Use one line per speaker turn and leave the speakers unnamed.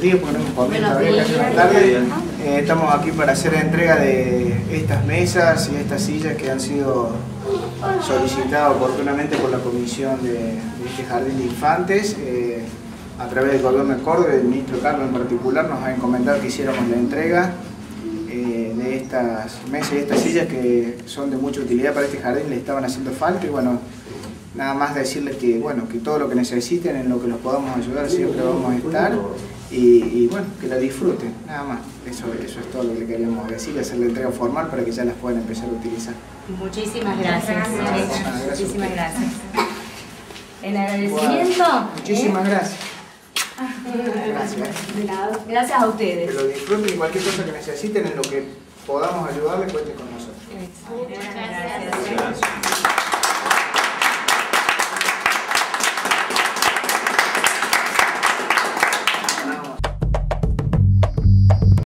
buenos días, porque no hemos comido
Buenos
todavía, casi
días.
una tarde. Eh, estamos aquí para hacer entrega de estas mesas y estas sillas que han sido solicitadas oportunamente por la comisión de, de este jardín de infantes. Eh, a través del gobierno de Córdoba, el ministro Carlos en particular, nos ha encomendado que hiciéramos la entrega eh, de estas mesas y estas sillas que son de mucha utilidad para este jardín, le estaban haciendo falta y bueno, nada más decirles que bueno, que todo lo que necesiten, en lo que los podamos ayudar, siempre vamos a estar y, y, bueno, que la disfruten, nada más. Eso, eso es todo lo que queríamos decir, hacer la entrega formal para que ya las puedan empezar a utilizar.
Muchísimas gracias.
Gracias.
Muchísimas gracias. En agradecimiento.
Muchísimas gracias. Gracias.
eh, Gracias a
Que
ustedes.
lo disfruten y cualquier cosa que necesiten, en lo que podamos ayudarles, cuenten con nosotros.
Muchas gracias.